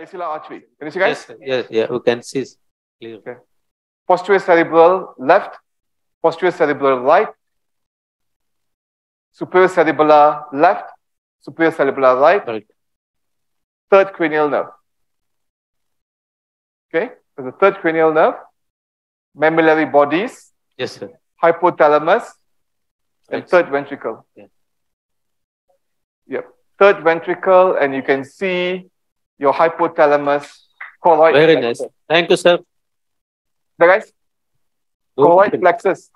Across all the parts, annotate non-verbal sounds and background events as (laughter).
basilar artery. Can you see, guys? Yes, sir. yeah, yeah, we can see clear. Okay. Posterior cerebral left, posterior cerebral right, superior cerebellar left, superior cerebellar right, Right. third cranial nerve. Okay, so the third cranial nerve, mammillary bodies, Yes, sir. hypothalamus, and Right. third ventricle. Yeah. Yep, third ventricle, and you can see your hypothalamus choroid. Very plexus. nice. Thank you, sir. The guys, choroid Beautiful. plexus.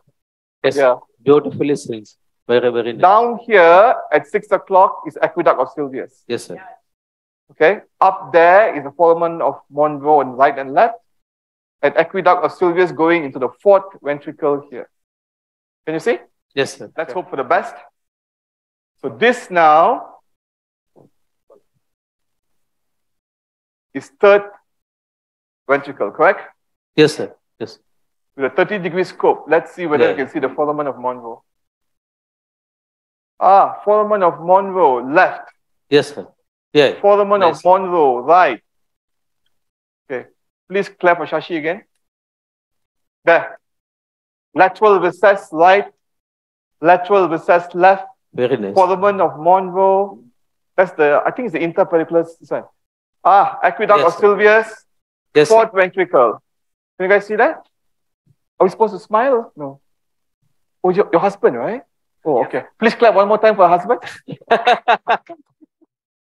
Yes, Yeah. beautifully seen. Very, very nice. Down here at six o'clock is aqueduct of Sylvius. Yes, sir. Okay, up there is the foramen of Monro on right and left, and aqueduct of Sylvius going into the fourth ventricle here. Can you see? Yes, sir. Let's hope for the best. So this now is third ventricle, correct? Yes, sir. Yes. With a 30 degree scope, let's see whether you can see the foramen of Monro. Ah, foramen of Monro, left. Yes, sir. Yeah. Foramen Nice. of Monro, right. Okay, please clap for Shashi again. There. Lateral recess right, lateral recess left, Very nice. foramen of Monro. That's the, I think it's the one. Ah, aqueduct Yes, of sir. Sylvius, Yes, sir. fourth ventricle. Can you guys see that? Are we supposed to smile? No. Oh, your, your husband, right? Oh, okay. Please clap one more time for husband. (laughs)